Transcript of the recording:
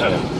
Yeah.